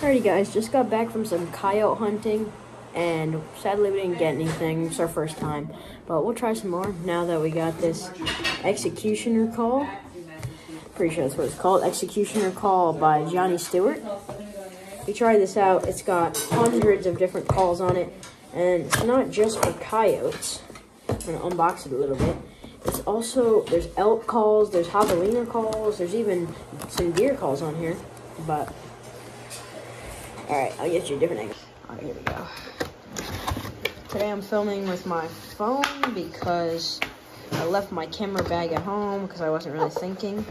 Alrighty guys, just got back from some coyote hunting and sadly we didn't get anything. It's our first time. But we'll try some more now that we got this executioner call. Pretty sure that's what it's called. Executioner call by Johnny Stewart. We tried this out. It's got hundreds of different calls on it. And it's not just for coyotes. I'm gonna unbox it a little bit. It's also there's elk calls, there's javelina calls, there's even some deer calls on here. But Alright, I'll get you a different angle. Alright, here we go. Today I'm filming with my phone because I left my camera bag at home because I wasn't really thinking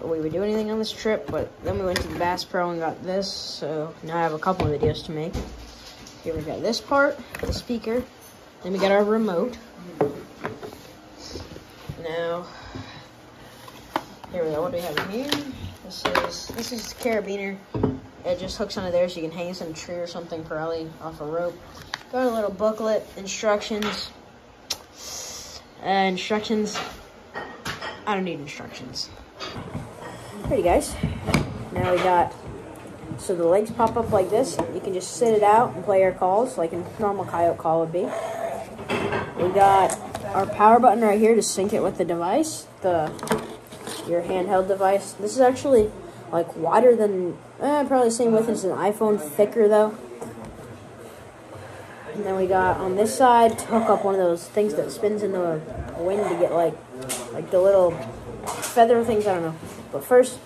we would do anything on this trip, but then we went to the Bass Pro and got this, so now I have a couple of videos to make. Here we got this part, the speaker, then we got our remote. Now, here we go, what do we have here? This is, this is carabiner. It just hooks onto there so you can hang this in a tree or something, probably off a rope. Got a little booklet, instructions. Uh, instructions. I don't need instructions. Alrighty, guys. Now we got. So the legs pop up like this. You can just sit it out and play our calls like a normal coyote call would be. We got our power button right here to sync it with the device, the your handheld device. This is actually like wider than eh, probably the same width as an iPhone, thicker though. And then we got on this side to hook up one of those things that spins in the wind to get like like the little feather things, I don't know. But first,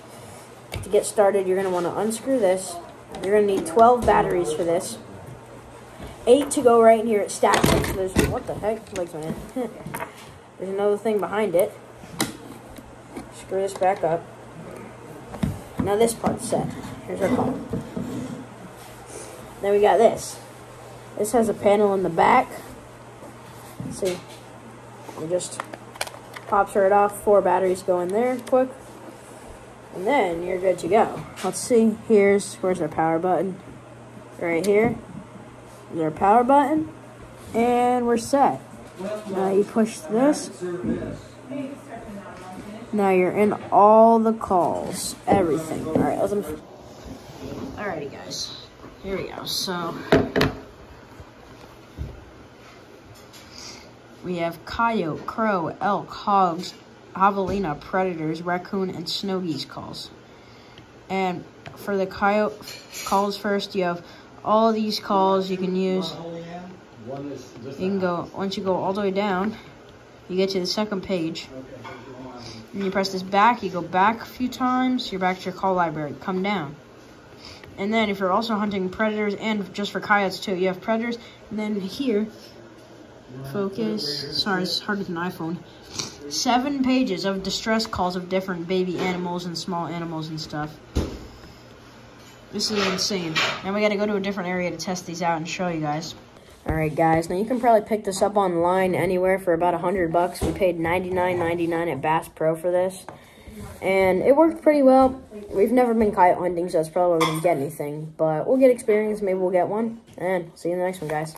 to get started, you're gonna want to unscrew this. You're gonna need 12 batteries for this. Eight to go right in here at stack. There's what the heck? Legs in. There's another thing behind it. Screw this back up. Now this part's set. Here's our call. Then we got this. This has a panel in the back. See. It just pops right off. Four batteries go in there quick. And then you're good to go. Let's see. Here's where's our power button? Right here. There's our power button. And we're set. Now you push this. Now you're in all the calls. Everything. Alright, let's Alrighty guys. Here we go. So we have coyote, crow, elk, hogs, javelina, predators, raccoon, and snow geese calls. And for the coyote calls first, you have all these calls you can use. You can go, once you go all the way down, you get to the second page. And you press this back, you go back a few times, you're back to your call library. Come down. And then if you're also hunting predators and just for coyotes too, you have predators. And then here, focus, sorry, it's hard with an iPhone. Seven pages of distress calls of different baby animals and small animals and stuff. This is insane. Now we gotta go to a different area to test these out and show you guys. Alright guys, now you can probably pick this up online anywhere for about a hundred bucks. We paid $99.99 at Bass Pro for this. And it worked pretty well. We've never been coyote hunting, so that's probably why we didn't get anything. But we'll get experience, maybe we'll get one. And see you in the next one, guys.